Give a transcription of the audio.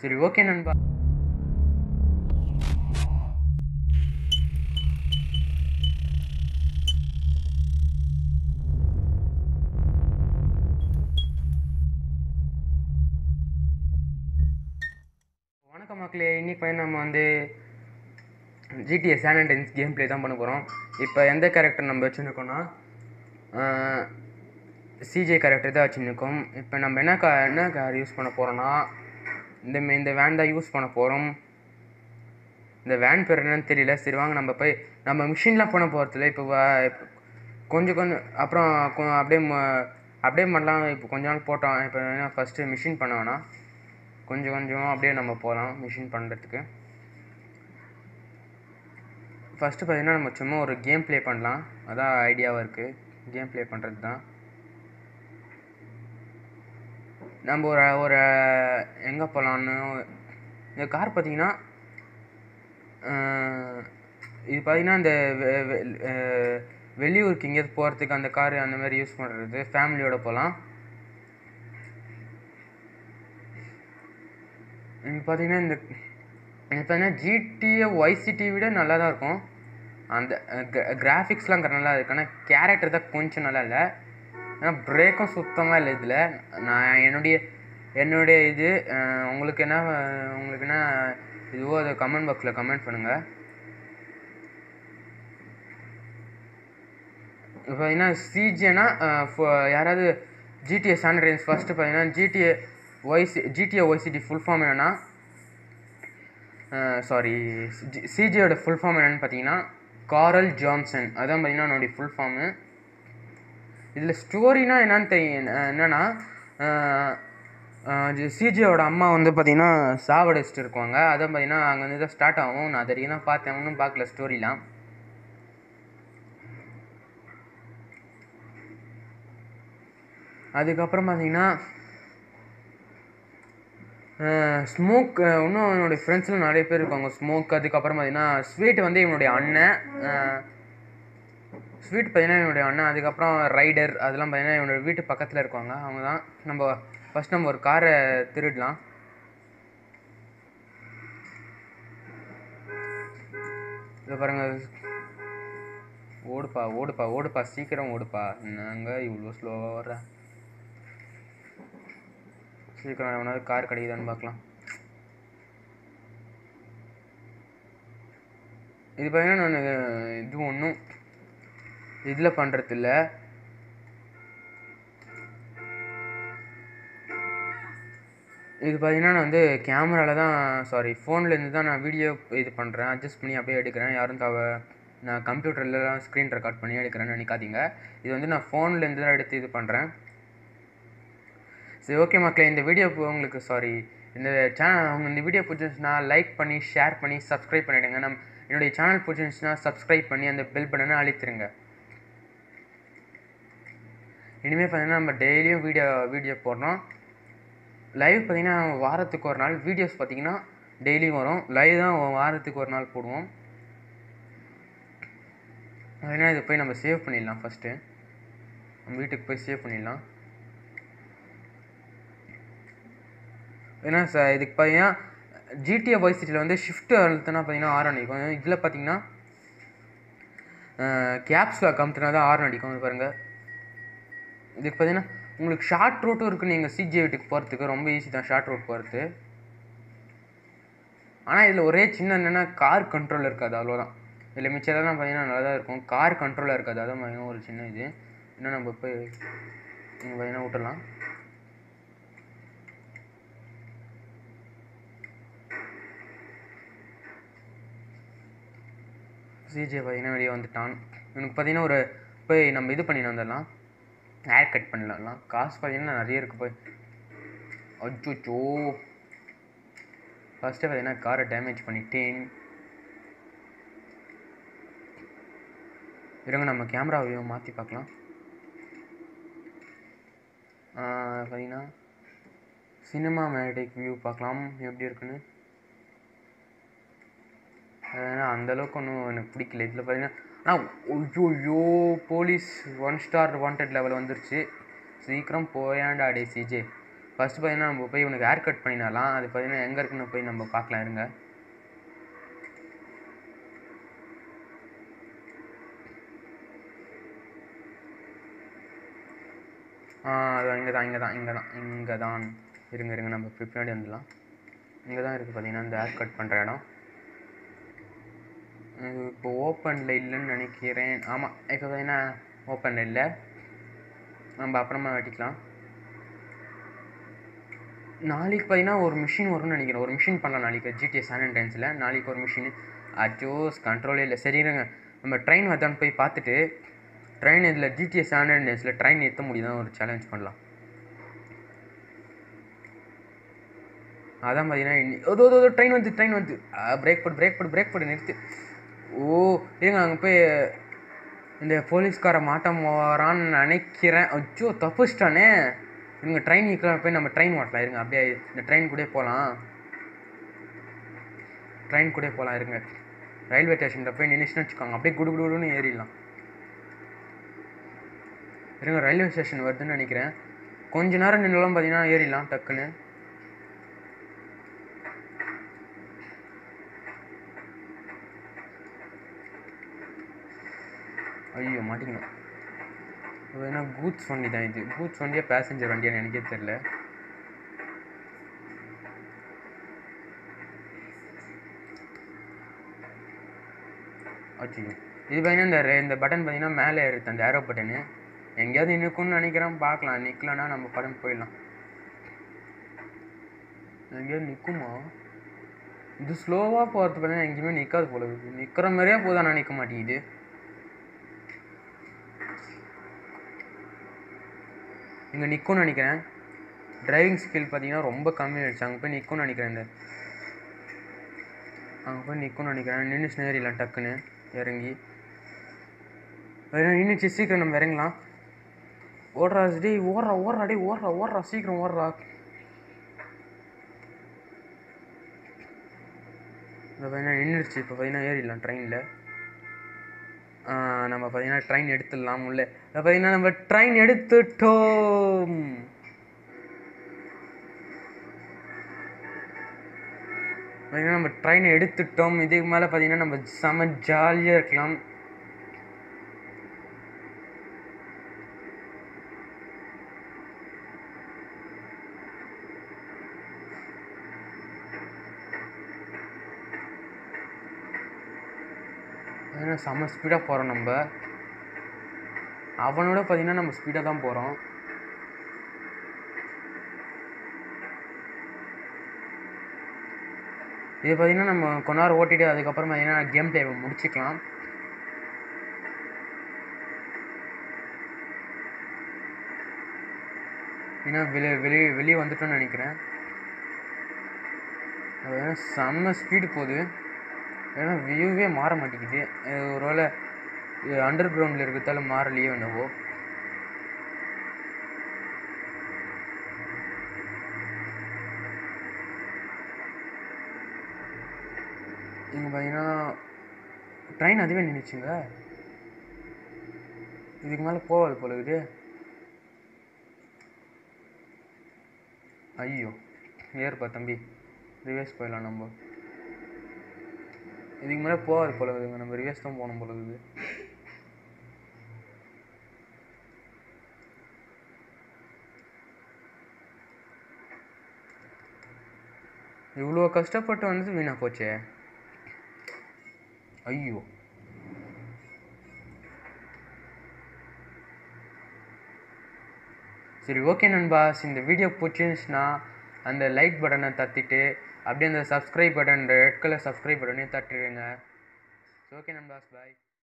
சரி ஓகே நண்பா. வணக்கம் மக்களே இன்னைக்கு பையன் நம்ம வந்து ஜிடிஏ சானடைன்ஸ் கேம் ப்ளே தான் பண்ண போகிறோம் இப்போ எந்த கேரக்டர் நம்ம வச்சுருக்கோன்னா சிஜே கேரக்டர் தான் வச்சுருக்கோம். இப்போ நம்ம என்ன கா என்ன கார் யூஸ் பண்ண போகிறோன்னா இந்த இந்த வேன் தான் யூஸ் பண்ண போகிறோம் இந்த வேன் பேர் என்னன்னு தெரியல. சரி வாங்க நம்ம போய் நம்ம மிஷின்லாம் போன போகிறதில்ல இப்போ கொஞ்சம் கொஞ்சம் அப்புறம் அப்படியே ம- அப்படியே பண்ணலாம். இப்போ கொஞ்ச நாள் போட்டோம். இப்போ என்ன ஃபஸ்ட்டு மிஷின் பண்ண வேணாம் கொஞ்சம் கொஞ்சமாக அப்படியே நம்ம போகலாம் மிஷின் பண்ணுறதுக்கு ஃபஸ்ட்டு பார்த்தீங்கன்னா நம்ம சும்மா ஒரு கேம் ப்ளே பண்ணலாம். அதான் ஐடியாவாக இருக்குது கேம் ப்ளே பண்ணுறது தான் நம்ம ஒரு ஒரு எங்கே போகலான்னு இந்த கார் பார்த்தீங்கன்னா இது பார்த்தீங்கன்னா இந்த வெ- வெ- வெளியூருக்கு எங்கேயாவது போகிறதுக்கு அந்த கார் அந்த மாதிரி யூஸ் பண்ணுறது ஃபேமிலியோடு போகலாம் பார்த்தீங்கன்னா இந்த இது பார்த்தீங்கன்னா ஜிடிஏ ஒய்சிடி விட நல்லா தான் இருக்கும். அந்த கிராஃபிக்ஸ்லாம் நல்லா இருக்கு. ஆனால் கேரக்டர் தான் கொஞ்சம் நல்லா இல்லை. ஆனால் பிரேக்கும் சுத்தமாக இல்லை இதில். நான் என்னுடைய என்னுடைய இது உங்களுக்கு என்ன உங்களுக்கு என்ன இதுவோ அதை கமெண்ட் பாக்ஸில் கமெண்ட் பண்ணுங்கள் இப்போ பார்த்தீங்கன்னா சிஜேனா யாராவது ஜிடிஏ சானிடைன்ஸ் ஃபஸ்ட்டு பார்த்தீங்கன்னா GTA YC GTA ஒய்சிடி full form என்னன்னா சாரி சிஜியோட ஃபுல் ஃபார்ம் என்னென்னு பார்த்தீங்கன்னா காரல் ஜான்சன் அதான் பார்த்தீங்கன்னா என்னுடைய ஃபுல் ஃபார்மு இதில் ஸ்டோரினா என்னன்னு தெரியும் என்னென்னா சிஜியோட அம்மா வந்து பார்த்திங்கன்னா சாவடிச்சிட்டு இருக்காங்க. அதான் பார்த்தீங்கன்னா அங்கே வந்து தான் ஸ்டார்ட் ஆகும். நான் அது வரைக்கும் தான் பார்த்தேன். ஒன்றும் பார்க்கல ஸ்டோரிலாம் அதுக்கப்புறம் பார்த்தீங்கன்னா ஸ்மோக் இன்னும் என்னுடைய ஃப்ரெண்ட்ஸ்லாம் நிறைய பேர் இருக்காங்க. ஸ்மோக் அதுக்கப்புறம் பார்த்தீங்கன்னா ஸ்வீட் வந்து இவனுடைய அண்ணன். ஸ்வீட் பார்த்தீங்கன்னா என்னுடைய அண்ணன் அதுக்கப்புறம் ரைடர் அதெல்லாம் பார்த்தீங்கன்னா இவனோட வீட்டு பக்கத்தில் இருக்காங்க அவங்க தான் நம்ம ஃபஸ்ட் நம்ம ஒரு காரை திருடலாம். இதை பாருங்க. ஓடுப்பா ஓடுப்பா ஓடுப்பா சீக்கிரம் ஓடுப்பா. நாங்கள் இவ்வளோ ஸ்லோவாக வர சீக்கிரம் எவனாவது கார் கிடைக்குதான்னு பார்க்கலாம் இது பார்த்தீங்கன்னா நான் இது ஒன்றும் இதில் பண்ணுறதில்ல இது பார்த்தீங்கன்னா நான் வந்து கேமராவில் தான் சாரி ஃபோன்லேருந்து தான் நான் வீடியோ இது பண்ணுறேன் அட்ஜஸ்ட் பண்ணி அப்படியே எடுக்கிறேன். யாரும் தவ நான் கம்ப்யூட்டர்லலாம் ஸ்க்ரீன் ரெக்கார்ட் பண்ணி எடுக்கிறேன்னு நினைக்காதீங்க. இது வந்து நான் ஃபோன்லேருந்து தான் எடுத்து இது பண்ணுறேன் சரி ஓகே மக்களே இந்த வீடியோ உங்களுக்கு சாரி இந்த சேனல் அவங்க இந்த வீடியோ பிடிச்சிருந்துச்சுன்னா லைக் பண்ணி ஷேர் பண்ணி சப்ஸ்கிரைப் பண்ணிவிடுங்க நம் என்னுடைய சேனல் பிடிச்சிருந்துச்சுன்னா சப்ஸ்கிரைப் பண்ணி அந்த பெல் பட்டனை அழித்துருங்க. இனிமேல் பார்த்தீங்கன்னா நம்ம டெய்லியும் வீடியோ வீடியோ போடுறோம் லைவ் பார்த்தீங்கன்னா வாரத்துக்கு ஒரு நாள். வீடியோஸ் பார்த்தீங்கன்னா டெய்லியும் வரும். லைவ் தான் வாரத்துக்கு ஒரு நாள் போடுவோம். அதனால் இதை போய் நம்ம சேவ் பண்ணிடலாம் ஃபஸ்ட்டு நம்ம வீட்டுக்கு போய் சேவ் பண்ணிடலாம். ஏன்னா சார் இதுக்கு பார்த்தீங்கன்னா ஜிடிஏ வாய்ஸ் சிட்டியில் வந்து ஷிஃப்ட் அழுத்தினா பார்த்தீங்கன்னா ஆர் அடிக்கும். இதில் பார்த்தீங்கன்னா கேப்ஸில் கமுத்துனா தான் ஆர் அடிக்கும். பாருங்கள் இதுக்கு பார்த்தீங்கன்னா உங்களுக்கு ஷார்ட் ரூட்டும் இருக்குது நீங்கள் சிஜே வீட்டுக்கு போகிறதுக்கு ரொம்ப ஈஸி தான். ஷார்ட் ரூட் போகிறது ஆனால் இதில் ஒரே சின்ன என்னென்னா கார் கண்ட்ரோல் இருக்காது. அவ்வளோதான் இதில் மிச்சதெல்லாம் பார்த்தீங்கன்னா நல்லா தான் இருக்கும். கார் கண்ட்ரோலாக இருக்காது. அதான் பார்த்தீங்கன்னா ஒரு சின்ன இது. இன்னும் நம்ம போய் நீங்கள் பார்த்தீங்கன்னா விட்டுடலாம். சிஜே பார்த்தீங்கன்னா வெளியே வந்துட்டான். இவனுக்கு பார்த்தீங்கன்னா ஒரு போய் நம்ம இது பண்ணிட்டு வந்துடலாம். ஹேர் கட் பண்ணலாம் காசு பார்த்தீங்கன்னா நிறைய இருக்குது போய். அச்சோ ஃபஸ்ட்டு பார்த்தீங்கன்னா காரை டேமேஜ் பண்ணிட்டேன். இருங்க நம்ம கேமரா வியூ மாற்றி பார்க்கலாம். பார்த்தீங்கன்னா சினிமா மேடிக் வியூ பார்க்கலாம். எப்படி இருக்குன்னு? ஏன்னா அந்தளவுக்கு ஒன்றும் எனக்கு பிடிக்கல. இதில் பார்த்தீங்கன்னா ஐயோ police one star wanted level வந்துருச்சு. சீக்கிரம் போயாண்டா டே சிஜே. ஃபஸ்ட்டு பார்த்தீங்கன்னா நம்ம போய் இவனுக்கு ஹேர் கட் பண்ணிடலாம். அது பார்த்தீங்கன்னா எங்கே இருக்குன்னு போய் நம்ம பார்க்கலாம் இருங்க. அது இங்கே தான் இங்கே தான் இங்கே தான் இங்கே தான் இருங்க இருங்க நம்ம பின்னாடி வந்துடலாம். இங்கே தான் இருக்குது பார்த்தீங்கன்னா இந்த ஹேர் கட் பண்ணுற இடம். இப்போ ஓப்பனில் இல்லைன்னு நினைக்கிறேன். ஆமாம் இப்போ பார்த்தீங்கன்னா ஓப்பனில் இல்லை. நம்ம அப்புறமா வெட்டிக்கலாம். நாளைக்கு பார்த்தீங்கன்னா ஒரு மிஷின் வரும்னு நினைக்கிறேன். ஒரு மிஷின் பண்ணலாம் நாளைக்கு. ஜிடிஎஸ் சானிடைன்ஸில் நாளைக்கு ஒரு மிஷின் அச்சோஸ் கண்ட்ரோலே இல்லை. சரிங்க நம்ம ட்ரெயின் வந்தான்னு போய் பார்த்துட்டு ட்ரெயின் இதில் ஜிடிஎஸ் சானிடைன்ஸில் ட்ரெயின் ஏற்ற முடியுதான் ஒரு சேலஞ்ச் பண்ணலாம். அதான் பார்த்தீங்கன்னா இன்னி- ஓ ட்ரெயின் வந்து ட்ரெயின் வந்து. பிரேக் போட்டு பிரேக் போட்டு பிரேக் போட்டு நிறுத்து. ஓ இருங்க அங்கே போய் இந்த போலீஸ்கார மாட்டம் போகிறான்னு நினைக்கிறேன். அச்சோ தப்பிச்சிட்டானே. இவங்க ட்ரெயின் நிற்கலாம் போய் நம்ம ட்ரெயின் ஓட்டலாம். இருங்க அப்படியே இந்த ட்ரெயின் கூட போகலாம் ட்ரெயின் கூட போகலாம் இருங்க. ரயில்வே ஸ்டேஷனில் போய் நின்றுச்சுன்னு வச்சுக்கோங்க. அப்படியே குடு குடு குடுன்னு ஏறிடலாம். இருங்க ரயில்வே ஸ்டேஷன் வருதுன்னு நினைக்கிறேன். கொஞ்ச நேரம் நின்றுலாம் பார்த்தீங்கன்னா ஏறிடலாம் டக்குன்னு ஐயோ மாட்டிக்கணும். இது என்ன கூட்ஸ் வண்டி தான் இது? கூட்ஸ் வண்டியாக பேசஞ்சர் வண்டியான்னு எனக்கே தெரில அச்சோ இது பார்த்தீங்கன்னா இந்த இந்த பட்டன் பார்த்தீங்கன்னா மேலே இருக்குது அந்த ஏரோ பட்டனு எங்கேயாவது நிற்கும்னு நினைக்கிறேன் பார்க்கலாம். நிற்கலன்னா நம்ம படம் போயிடலாம். எங்கேயாவது நிற்குமா இது ஸ்லோவாக போகிறது பார்த்தீங்கன்னா எங்கேயுமே நிற்காது போல இருக்குது நிற்கிற மாதிரியே போதான் நிற்க மாட்டேங்குது. இங்கே நிற்கும்னு நினைக்கிறேன். டிரைவிங் ஸ்கில் பார்த்தீங்கன்னா ரொம்ப கம்மி ஆயிடுச்சு. அங்கே போய் நிற்கும்னு நினைக்கிறேன் இந்த. அங்கே போய் நிற்கும்னு நினைக்கிறேன். நின்று நேரிடலாம் டக்குன்னு இறங்கி. நின்றுச்சு சீக்கிரம் நம்ம இறங்கலாம். ஓடுறா டேய் ஓடுறா ஓடுறா டேய் ஓடுறா ஓடுறா சீக்கிரம் ஓடுறா. இப்போ பார்த்தீங்கன்னா நின்றுடுச்சு இப்போ பார்த்தீங்கன்னா ஏறிடலாம் ட்ரெயினில் நம்ம பார்த்தீங்கன்னா ட்ரெயின் எடுத்துடலாம் உள்ள. இப்போ பார்த்தீங்கன்னா நம்ம ட்ரெயின் எடுத்துட்டோம். பார்த்தீங்கன்னா நம்ம ட்ரெயினை எடுத்துட்டோம். இதுக்கு மேலே பார்த்தீங்கன்னா நம்ம செம ஜாலியாக இருக்கலாம். ஏன்னா செம்ம ஸ்பீடாக போகிறோம் நம்ம. அவனோட பார்த்தீங்கன்னா நம்ம ஸ்பீடாக தான் போகிறோம் இது பார்த்தீங்கன்னா நம்ம கொஞ்ச நேரம் ஓட்டிட்டு அதுக்கப்புறம் பார்த்தீங்கன்னா கேம் டைம் முடிச்சுக்கலாம். ஏன்னா வெளியே வெளியே வெளியே வந்துட்டோம்னு நினைக்கிறேன். அது செம்ம ஸ்பீடு போகுது. ஏன்னா வியூவே மாற மாட்டேங்குது. இது ஒருவேளை அண்டர் கிரவுண்டில் இருக்கிறதால மாறலையோ என்னவோ. இங்கே பார்த்தீங்கன்னா ட்ரெயின் அதுவே நின்றுச்சுங்க இதுக்கு மேலே போகாது போல இருக்குது. ஐயோ ஏறுப்பா தம்பி. இதுவே போயிடலாம் நம்ம. இதுக்கு மேலே போகாது போல இருக்குதுங்க நம்ம ரிவர்ஸ் தான் போகணும் போல இருக்குது. இவ்வளோ கஷ்டப்பட்டு வந்து வீணாக போச்சே. ஐயோ. சரி ஓகே நண்பாஸ். இந்த வீடியோ பிடிச்சிருந்துச்சுன்னா அந்த லைக் பட்டனை தட்டிட்டு அப்படியே அந்த subscribe button red colour subscribe பட்டனையும் தட்டிடுங்க. ஓகே நண்பாஸ் பாய்